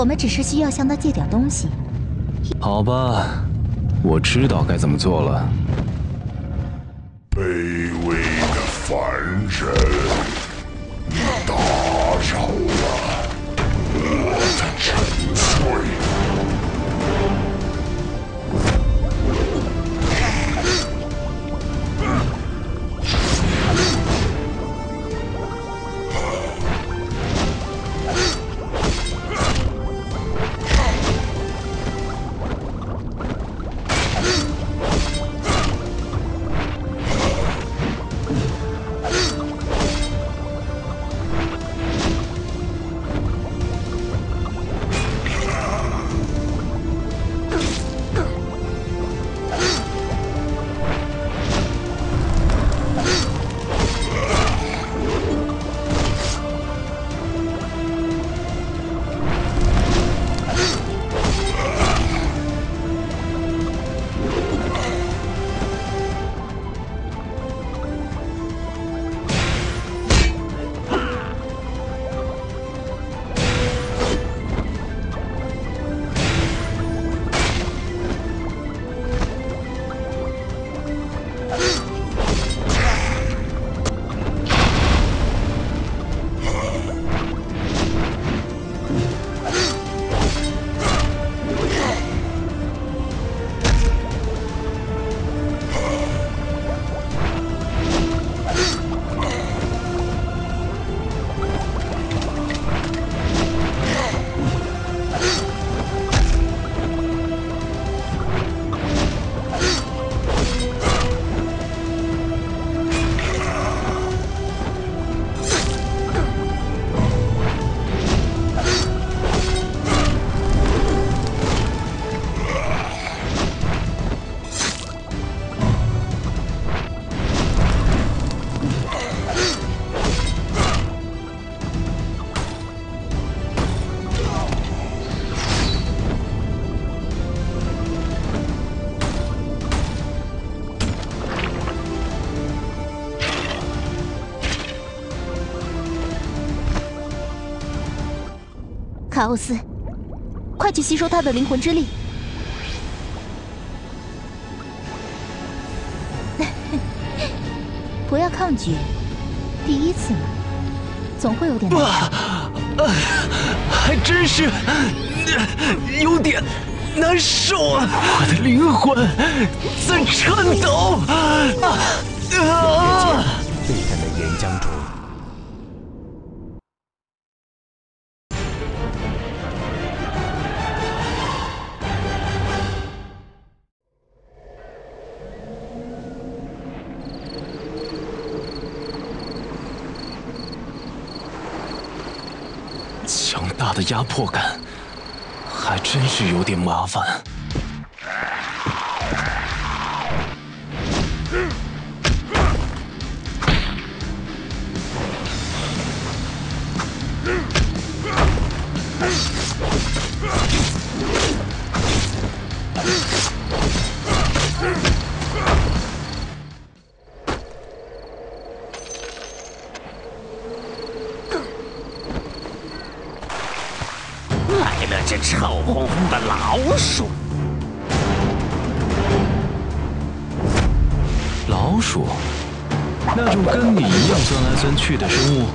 我们只是需要向他借点东西。好吧，我知道该怎么做了。卑微的凡人，你打扰卡欧斯，快去吸收他的灵魂之力！不要抗拒，第一次嘛，总会有点难受。还真是有点难受啊！我的灵魂在颤抖啊！啊大的压迫感，还真是有点麻烦。鼠，那种跟你一样钻来钻去的生物。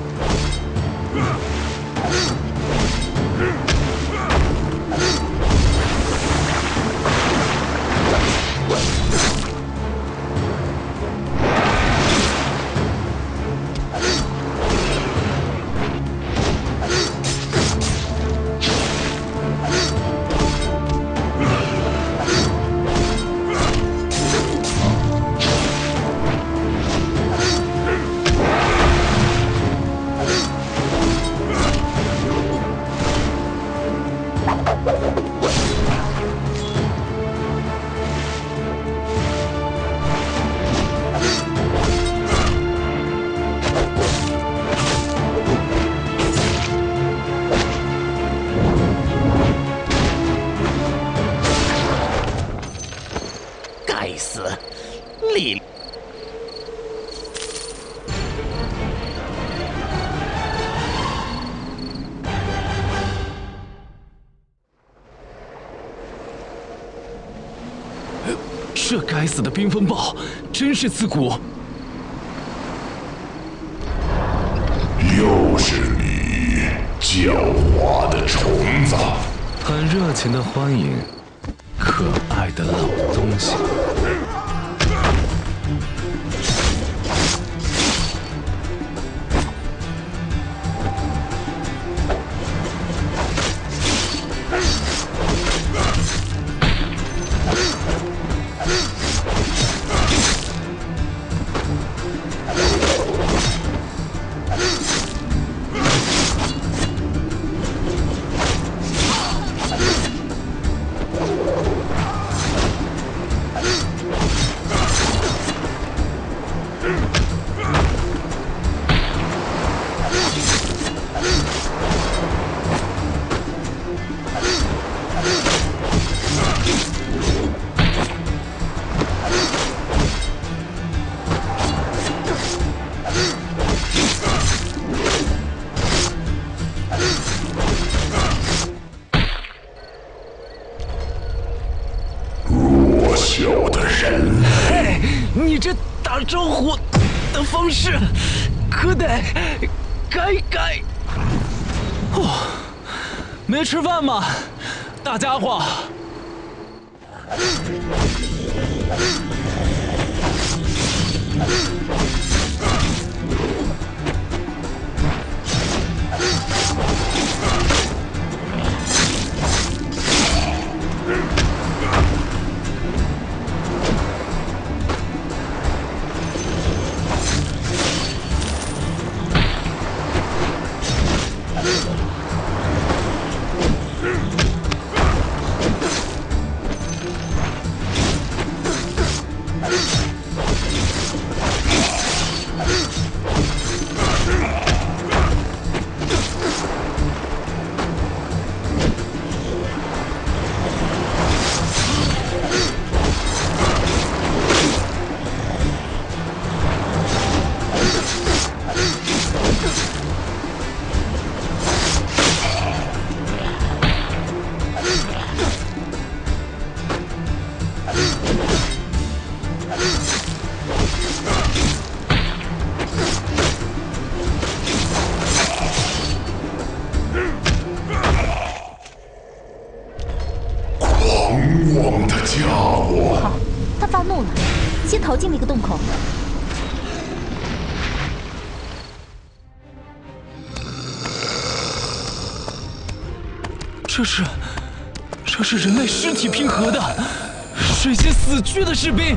这该死的冰风暴真是刺骨！又是你，狡猾的虫子！很热情的欢迎，可爱的老东西。方式，可得改改。哦没吃饭吗，大家伙？这是，这是人类尸体拼合的，是些死去的士兵。